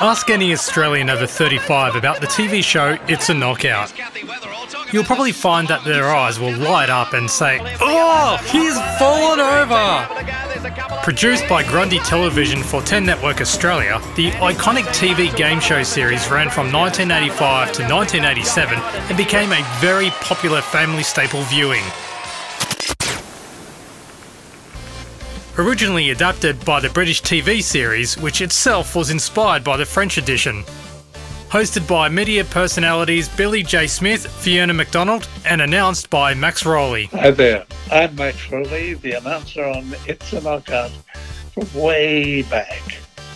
Ask any Australian over 35 about the TV show It's a Knockout. You'll probably find that their eyes will light up and say, Oh, he's fallen over! Produced by Grundy Television for 10 Network Australia, the iconic TV game show series ran from 1985 to 1987 and became a very popular family staple viewing. Originally adapted by the British TV series, which itself was inspired by the French edition. Hosted by media personalities Billy J. Smith, Fiona McDonald, and announced by Max Rowley. Hi there, I'm Max Rowley, the announcer on It's a Knockout from way back.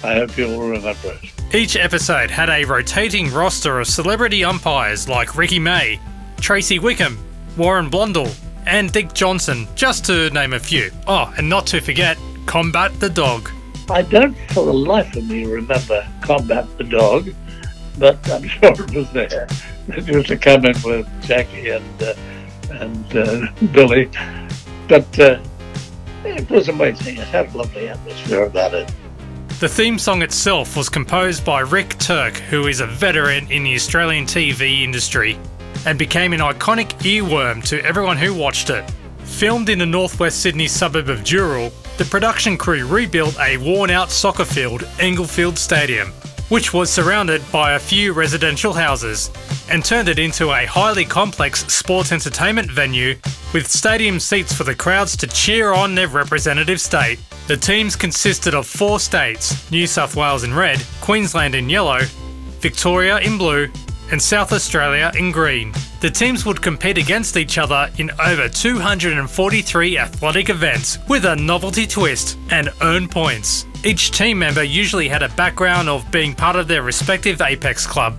I hope you'll remember it. Each episode had a rotating roster of celebrity umpires like Ricky May, Tracey Wickham, Warren Blundell, and Dick Johnson, just to name a few. Oh, and not to forget, Combat the Dog. I don't for the life of me remember Combat the Dog, but I'm sure it was there. It was to come in with Jackie and uh, and uh, Billy, but uh, it was amazing. It had a lovely atmosphere about it. The theme song itself was composed by Rick Turk, who is a veteran in the Australian TV industry and became an iconic earworm to everyone who watched it. Filmed in the northwest Sydney suburb of Dural, the production crew rebuilt a worn out soccer field, Englefield Stadium, which was surrounded by a few residential houses, and turned it into a highly complex sports entertainment venue with stadium seats for the crowds to cheer on their representative state. The teams consisted of four states New South Wales in red, Queensland in yellow, Victoria in blue, and South Australia in green. The teams would compete against each other in over 243 athletic events with a novelty twist and earn points. Each team member usually had a background of being part of their respective Apex club.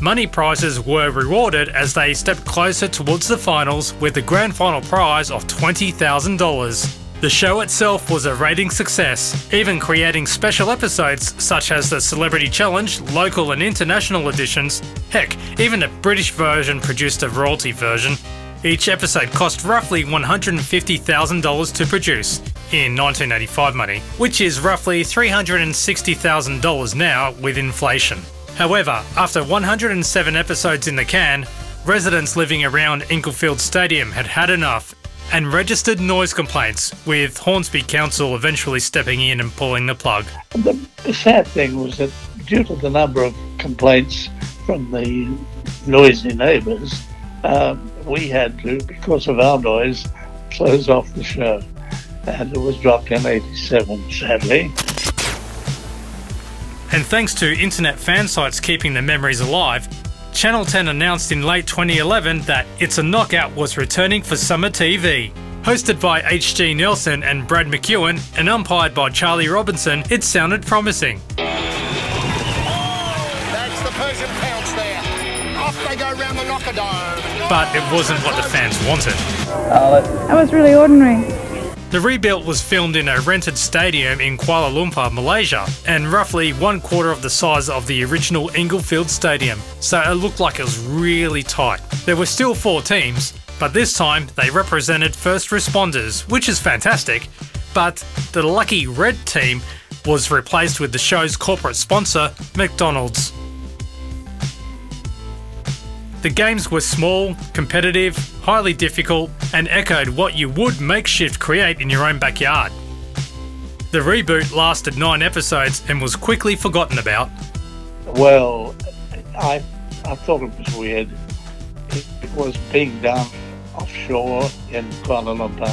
Money prizes were rewarded as they stepped closer towards the finals with the grand final prize of $20,000. The show itself was a rating success, even creating special episodes such as the Celebrity Challenge, local and international editions. Heck, even the British version produced a royalty version. Each episode cost roughly $150,000 to produce in 1985 money, which is roughly $360,000 now with inflation. However, after 107 episodes in the can, residents living around Englefield Stadium had had enough and registered noise complaints, with Hornsby Council eventually stepping in and pulling the plug. The, sad thing was that due to the number of complaints from the noisy neighbours, um, we had to, because of our noise, close off the show. And it was dropped in 87, sadly. And thanks to internet fan sites keeping the memories alive, Channel 10 announced in late 2011 that It's a Knockout was returning for summer TV. Hosted by H.G. Nelson and Brad McEwan and umpired by Charli Robinson, it sounded promising. That's the Persian pounce there. Off they go round the knocker dome. But it wasn't what the fans wanted. Oh, That was really ordinary. The rebuild was filmed in a rented stadium in Kuala Lumpur, Malaysia, and roughly one quarter of the size of the original Englefield Stadium, so it looked like it was really tight. There were still four teams, but this time they represented first responders, which is fantastic, but the lucky red team was replaced with the show's corporate sponsor, McDonald's. The games were small, competitive, highly difficult, and echoed what you would makeshift create in your own backyard. The reboot lasted nine episodes and was quickly forgotten about. Well, I, I thought it was weird. It, it was being done offshore in Kuala Lumpur.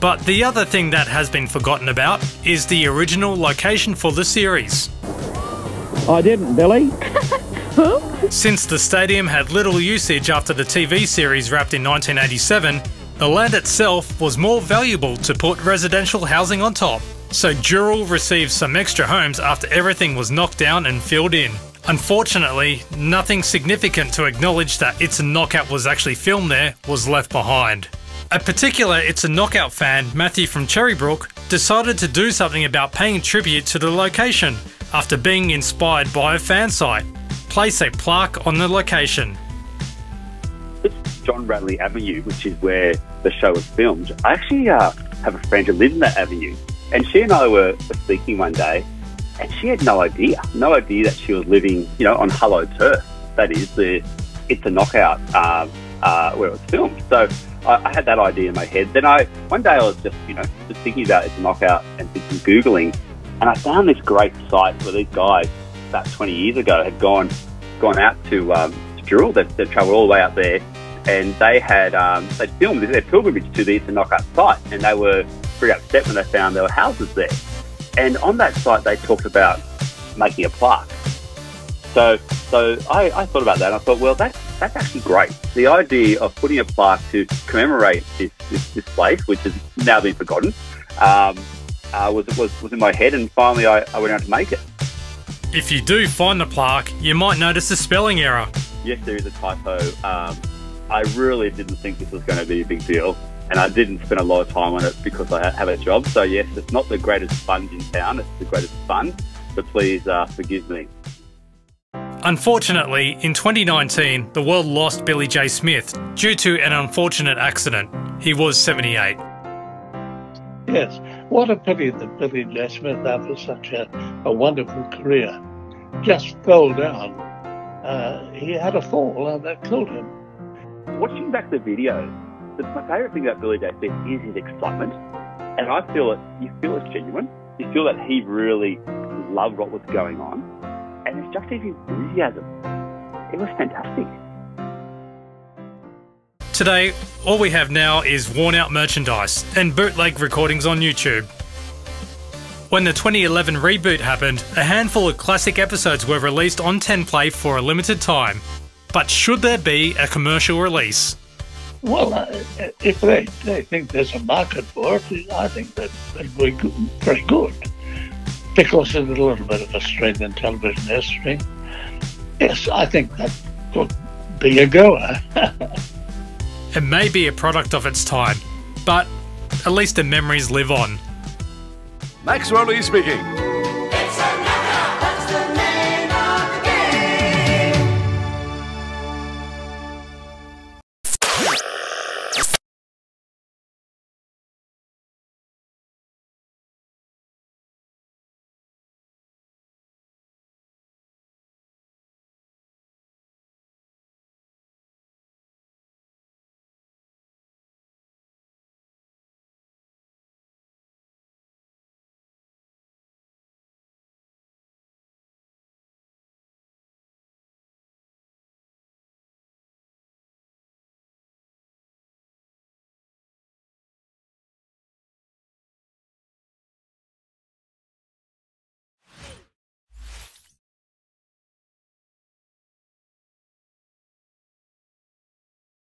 But the other thing that has been forgotten about is the original location for the series. I didn't, Billy. Since the stadium had little usage after the TV series wrapped in 1987, the land itself was more valuable to put residential housing on top. So Dural received some extra homes after everything was knocked down and filled in. Unfortunately, nothing significant to acknowledge that It's a Knockout was actually filmed there was left behind. A particular It's a Knockout fan, Matthew from Cherrybrook, decided to do something about paying tribute to the location after being inspired by a fan site. Place a plaque on the location. This is John Radley Avenue, which is where the show was filmed. I actually uh, have a friend who lives in that avenue. And she and I were, were speaking one day, and she had no idea, no idea that she was living, you know, on Hello Turf. That is the, it's a knockout uh, uh, where it was filmed. So I, I, had that idea in my head. Then I, one day I was just, you know, just thinking about it's a knockout and did some googling, and I found this great site where these guys about 20 years ago had gone, gone out to, um, to Dural. They'd, they'd travelled all the way out there, and they had um, they filmed their pilgrimage to the Knockout site, and they were pretty upset when they found there were houses there. And on that site, they talked about making a plaque. So, so I, I thought about that and I thought, well, that's, that's actually great. The idea of putting a plaque to commemorate this, this, this place, which has now been forgotten, um, uh, was, was, was in my head. And finally, I, I went out to make it. If you do find the plaque, you might notice a spelling error. Yes, there is a typo. Um, I really didn't think this was going to be a big deal and I didn't spend a lot of time on it because I have a job. So yes, it's not the greatest sponge in town; it's the greatest fun. But please uh, forgive me. Unfortunately, in 2019, the world lost Billy J. Smith due to an unfortunate accident. He was 78. Yes, what a pity that Billy J. Smith, after such a, a wonderful career, just fell down. Uh, he had a fall and that killed him. Watching back the video, the, my favourite thing about Billy J. Smith is his excitement, and I feel it. You feel it's genuine. You feel that he really loved what was going on, and it's just his enthusiasm. It was fantastic. Today, all we have now is worn out merchandise and bootleg recordings on YouTube. When the 2011 reboot happened, a handful of classic episodes were released on 10play for a limited time. But should there be a commercial release? Well, if they, they think there's a market for it, I think that that'd be good, very good. Because it's a little bit of Australian television history. Yes, I think that could be a goer. it may be a product of its time, but at least the memories live on. Max Rowley speaking.